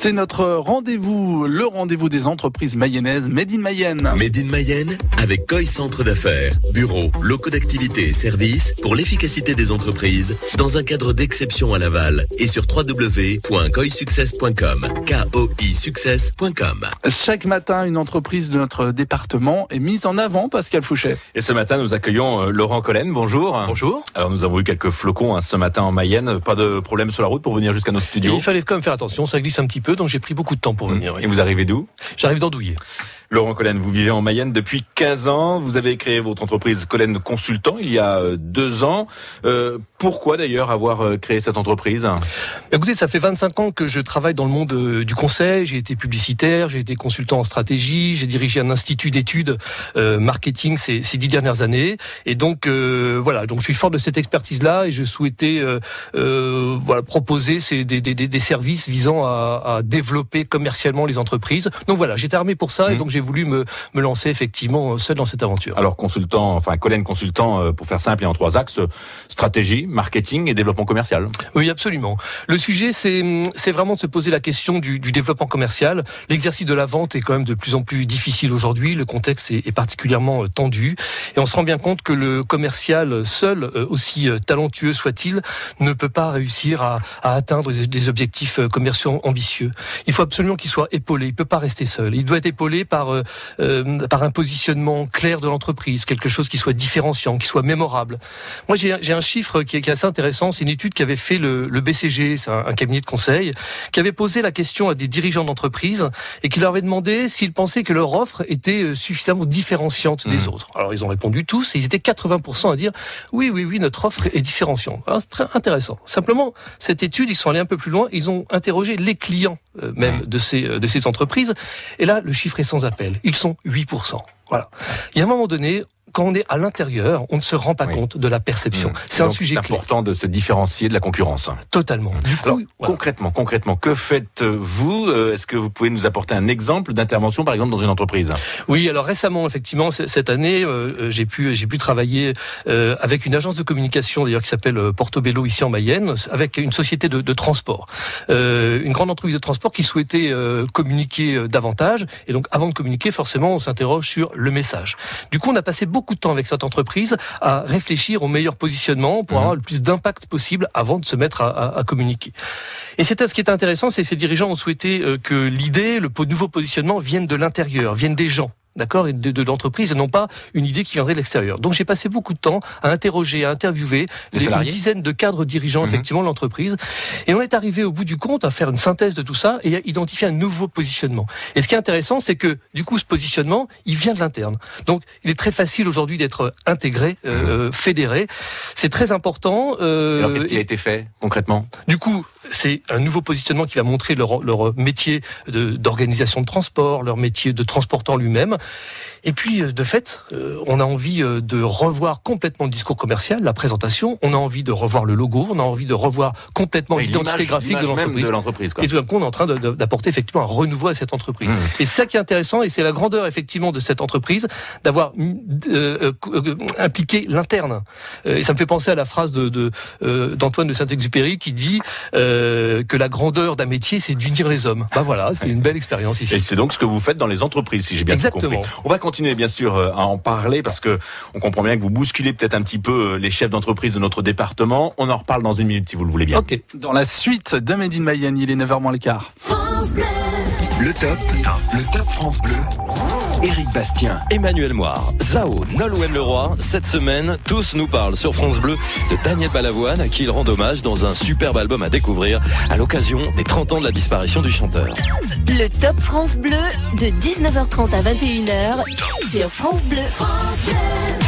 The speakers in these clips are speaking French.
C'est notre rendez-vous, le rendez-vous des entreprises mayennaises Made in Mayenne. Made in Mayenne avec COI Centre d'affaires, bureaux, locaux d'activité et services pour l'efficacité des entreprises dans un cadre d'exception à Laval et sur www.coisuccess.com. Chaque matin, une entreprise de notre département est mise en avant, Pascal Fouchet. Et ce matin, nous accueillons euh, Laurent Collen. Bonjour. Bonjour. Alors, nous avons eu quelques flocons hein, ce matin en Mayenne. Pas de problème sur la route pour venir jusqu'à nos studios. il fallait quand même faire attention, ça glisse un petit peu, donc j'ai pris beaucoup de temps pour venir. Et vous arrivez d'où? J'arrive d'Andouillé. Laurent Collen, vous vivez en Mayenne depuis 15 ans. Vous avez créé votre entreprise Collen Consultant il y a euh, deux ans. Euh, pourquoi d'ailleurs avoir euh, créé cette entreprise? Écoutez, ça fait 25 ans que je travaille dans le monde euh, du conseil. J'ai été publicitaire, j'ai été consultant en stratégie, j'ai dirigé un institut d'études euh, marketing ces, ces, dix dernières années. Et donc euh, voilà, donc je suis fort de cette expertise-là et je souhaitais voilà proposer ces, des, des, des, services visant à, à, développer commercialement les entreprises. Donc voilà, j'étais armé pour ça et mmh. donc j'ai voulu me, me, lancer effectivement seul dans cette aventure. Alors consultant, enfin Collen consultant, euh, pour faire simple et en trois axes stratégie, marketing et développement commercial. Oui, absolument. Le sujet, c'est c'est vraiment de se poser la question du, du développement commercial. L'exercice de la vente est quand même de plus en plus difficile aujourd'hui. Le contexte est, est, particulièrement euh, tendu et on se rend bien compte que le commercial seul, euh, aussi talentueux soit-il, ne peut pas réussir à, à atteindre des objectifs commerciaux ambitieux. Il faut absolument qu'il soit épaulé. Il peut pas rester seul. Il doit être épaulé par par, euh, par un positionnement clair de l'entreprise, quelque chose qui soit différenciant, qui soit mémorable. Moi, j'ai un chiffre qui est, qui est, assez intéressant. C'est une étude qu'avait fait le, le BCG, c'est un, un, cabinet de conseil, qui avait posé la question à des dirigeants d'entreprise et qui leur avait demandé s'ils pensaient que leur offre était euh, suffisamment différenciante des mmh. autres. Alors, ils ont répondu tous et ils étaient 80% à dire oui, oui, oui, notre offre est différenciante. C'est très intéressant. Simplement, cette étude, ils sont allés un peu plus loin. Ils ont interrogé les clients euh, même mmh. de ces, de ces entreprises. Et là, le chiffre est sans appel. Ils sont 8%. Voilà. Il y a un moment donné, quand on est à l'intérieur, on ne se rend pas oui. compte de la perception. Mmh. C'est un sujet important de se différencier de la concurrence. Totalement. Du coup, Alors, voilà. concrètement, concrètement, que faites-vous euh, Est-ce que vous pouvez nous apporter un exemple d'intervention, par exemple, dans une entreprise? Oui. Alors récemment, effectivement, cette année, euh, j'ai pu j'ai pu travailler euh, avec une agence de communication d'ailleurs qui s'appelle euh, Portobello ici en Mayenne, avec une société de, de transport, euh, une grande entreprise de transport qui souhaitait euh, communiquer davantage. Et donc, avant de communiquer, forcément, on s'interroge sur le message. Du coup, on a passé beaucoup beaucoup de temps avec cette entreprise à réfléchir au meilleur positionnement pour mmh. avoir le plus d'impact possible avant de se mettre à, à, à communiquer. Et c'est ce qui est intéressant, c'est que ces dirigeants ont souhaité euh, que l'idée, le nouveau positionnement vienne de l'intérieur, vienne des gens d'accord, et de, de l'entreprise, et non pas une idée qui viendrait de l'extérieur. Donc j'ai passé beaucoup de temps à interroger, à interviewer les, une dizaine de cadres dirigeants, mmh. effectivement, de l'entreprise, et on est arrivé au bout du compte à faire une synthèse de tout ça et à identifier un nouveau positionnement. Et ce qui est intéressant, c'est que du coup, ce positionnement, il vient de l'interne. Donc il est très facile aujourd'hui d'être intégré, euh, mmh. fédéré. C'est très important. Euh, Alors qu'est-ce qui a été fait concrètement? Du coup, c'est un nouveau positionnement qui va montrer leur, métier d'organisation de, de, transport, leur métier de transportant lui-même. Et puis, de fait, on a envie de revoir complètement le discours commercial, la présentation. On a envie de revoir le logo. On a envie de revoir complètement l'identité graphique de l'entreprise. Et tout d'un coup, on est en train d'apporter effectivement un renouveau à cette entreprise. Mmh. Et c'est ça qui est intéressant, et c'est la grandeur effectivement de cette entreprise d'avoir euh, euh, impliqué l'interne. Et ça me fait penser à la phrase de d'Antoine de, de Saint-Exupéry qui dit euh, que la grandeur d'un métier, c'est d'unir les hommes. Bah voilà, c'est une belle expérience ici. Et c'est donc ce que vous faites dans les entreprises, si j'ai bien Exactement. compris. On va continuer bien sûr à en parler parce que on comprend bien que vous bousculez peut-être un petit peu les chefs d'entreprise de notre département. On en reparle dans une minute si vous le voulez bien. Ok. Dans la suite de Made in Mayenne, il est 9h moins le quart. Le top, le top France Bleu. Éric Bastien, Emmanuel Moire, Zao, Nolwenn Leroy. Cette semaine, tous nous parlent sur France Bleu de Daniel Balavoine, à qui il rend hommage dans un superbe album à découvrir à l'occasion des 30 ans de la disparition du chanteur. Le Top France Bleu de 19h30 à 21h sur France Bleu. France Bleu,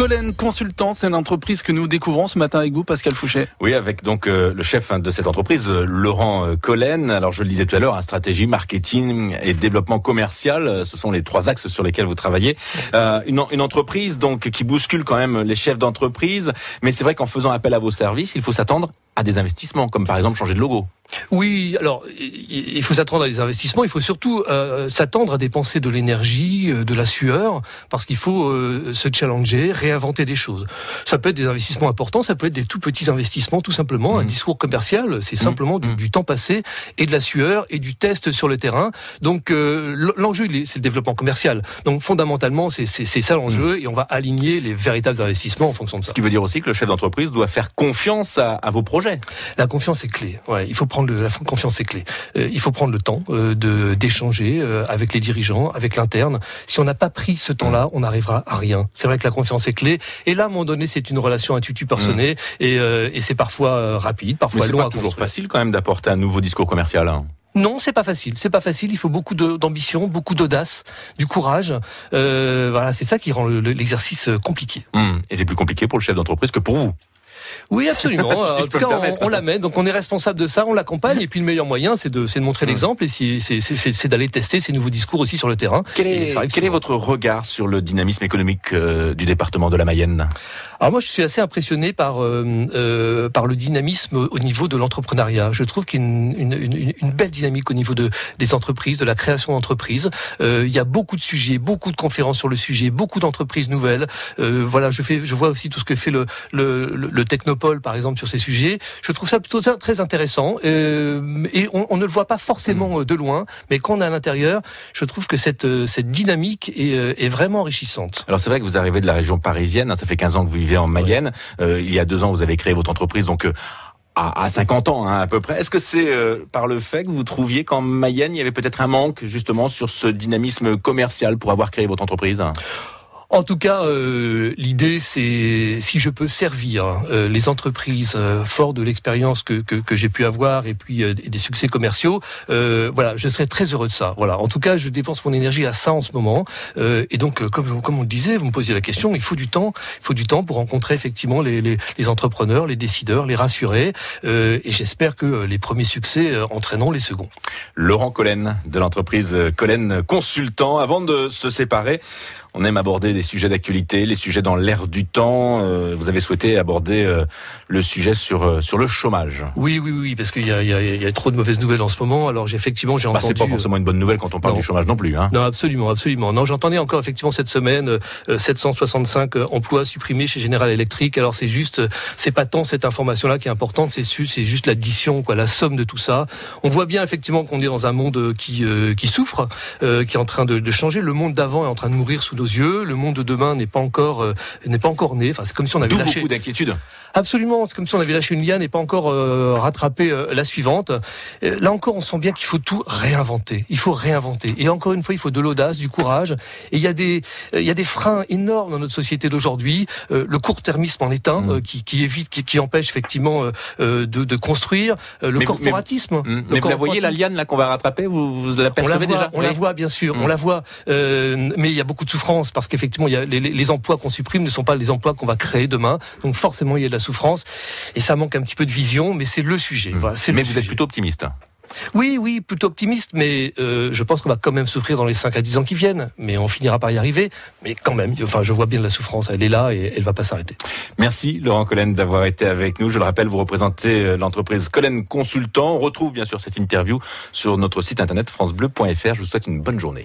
Collen Consultant, c'est l'entreprise que nous découvrons ce matin avec vous, Pascal Fouché. Oui, avec donc euh, le chef de cette entreprise, euh, Laurent euh, Collen. Alors je le disais tout à l'heure, hein, stratégie, marketing et développement commercial, ce sont les trois axes sur lesquels vous travaillez. Euh, une, une, entreprise donc qui bouscule quand même les chefs d'entreprise, mais c'est vrai qu'en faisant appel à vos services, il faut s'attendre à des investissements, comme par exemple changer de logo. Oui, alors il faut s'attendre à des investissements, il faut surtout euh, s'attendre à dépenser de l'énergie, euh, de la sueur, parce qu'il faut euh, se challenger, réinventer des choses. Ça peut être des investissements importants, ça peut être des tout petits investissements, tout simplement. Un mmh. discours commercial, c'est mmh. simplement du, mmh. du, temps passé et de la sueur et du test sur le terrain. Donc l'enjeu, c'est le développement commercial. Donc fondamentalement, c'est ça l'enjeu, et on va aligner les véritables investissements en fonction de ça. Ce qui veut dire aussi que le chef d'entreprise doit faire confiance à, à vos projets. La confiance est clé. Ouais, il faut prendre la confiance est clé. Euh, il faut prendre le temps euh, de d'échanger euh, avec les dirigeants, avec l'interne. Si on n'a pas pris ce temps-là, on n'arrivera à rien. C'est vrai que la confiance est clé. Et là, à un moment donné, c'est une relation à tutu personné mmh. et, et c'est parfois rapide, parfois long. C'est toujours facile quand même d'apporter un nouveau discours commercial. Hein. Non, c'est pas facile. C'est pas facile. Il faut beaucoup d'ambition, beaucoup d'audace, du courage. Euh, voilà, c'est ça qui rend l'exercice compliqué. Mmh. Et c'est plus compliqué pour le chef d'entreprise que pour vous. Oui, absolument. en tout cas, on, on l'amène. Donc, on est responsable de ça, on l'accompagne. Et puis, le meilleur moyen, c'est de, de montrer l'exemple et c'est d'aller tester ces nouveaux discours aussi sur le terrain. Quel est, quel est votre regard sur le dynamisme économique euh, du département de la Mayenne? Alors moi, je suis assez impressionné par euh, euh, par le dynamisme au niveau de l'entrepreneuriat. Je trouve qu'il y a une, une, une, belle dynamique au niveau de des entreprises, de la création d'entreprises. Euh, il y a beaucoup de sujets, beaucoup de conférences sur le sujet, beaucoup d'entreprises nouvelles. Euh, voilà, je fais, je vois aussi tout ce que fait le, le, le Technopole, par exemple, sur ces sujets. Je trouve ça plutôt très intéressant euh, et on, on, ne le voit pas forcément de loin, mais quand on est à l'intérieur, je trouve que cette cette dynamique est, est vraiment enrichissante. Alors c'est vrai que vous arrivez de la région parisienne, hein, ça fait 15 ans que vous vivez en Mayenne. Euh, il y a deux ans, vous avez créé votre entreprise, donc euh, à, 50 ans hein, à peu près. Est-ce que c'est euh, par le fait que vous trouviez qu'en Mayenne, il y avait peut-être un manque justement sur ce dynamisme commercial pour avoir créé votre entreprise? En tout cas, euh, l'idée, c'est si je peux servir euh, les entreprises euh, fort de l'expérience que, que, que j'ai pu avoir et puis des succès commerciaux, voilà, je serais très heureux de ça. Voilà. En tout cas, je dépense mon énergie à ça en ce moment. et donc, comme, comme on le disait, vous me posiez la question, il faut du temps. Il faut du temps pour rencontrer effectivement les entrepreneurs, les décideurs, les rassurer. et j'espère que les premiers succès entraîneront les seconds. Laurent Collen de l'entreprise Collen Consultant. Avant de se séparer, on aime aborder des sujets d'actualité, les sujets dans l'air du temps. Euh, vous avez souhaité aborder euh, le sujet sur euh, sur le chômage. Oui, oui, oui, parce qu'il y y, y a trop de mauvaises nouvelles en ce moment. Alors j'ai effectivement j'ai bah, entendu. C'est pas forcément une bonne nouvelle quand on parle du chômage non plus. Hein. Non, absolument, absolument. Non, j'entendais encore effectivement cette semaine 765 emplois supprimés chez General Electric. Alors c'est juste, c'est pas tant cette information-là qui est importante, c'est c'est juste l'addition, quoi, la somme de tout ça. On voit bien effectivement qu'on est dans un monde qui qui souffre, qui est en train de, de changer. Le monde d'avant est en train de mourir sous nos yeux. Le monde de demain n'est pas encore euh, n'est pas encore né. Enfin, c'est comme si on avait lâché beaucoup d'inquiétude. Absolument, c'est comme si on avait lâché une liane et pas encore euh, rattrapé euh, la suivante. Là encore, on sent bien qu'il faut tout réinventer. Il faut réinventer. Et encore une fois, il faut de l'audace, du courage. Et il y a des il y a des freins énormes dans notre société d'aujourd'hui. le court-termisme en est un mmh. qui, qui, évite, qui, qui, empêche effectivement de, de construire. le corporatisme. Mais, vous, la voyez la liane là qu'on va rattraper Vous, vous la percevez on la voit, déjà On la voit bien sûr, mmh. on la voit. mais il y a beaucoup de souffrance parce qu'effectivement, les, les emplois qu'on supprime ne sont pas les emplois qu'on va créer demain. Donc forcément, il y a de la souffrance et ça manque un petit peu de vision, mais c'est le sujet. Voilà, mais vous êtes plutôt optimiste. Oui, oui, plutôt optimiste, mais euh, je pense qu'on va quand même souffrir dans les 5 à 10 ans qui viennent, mais on finira par y arriver. Mais quand même, enfin, je vois bien de la souffrance, elle est là et elle va pas s'arrêter. Merci Laurent Collen d'avoir été avec nous. Je le rappelle, vous représentez euh, l'entreprise Collen Consultant. On retrouve bien sûr cette interview sur notre site internet francebleu.fr. Je vous souhaite une bonne journée.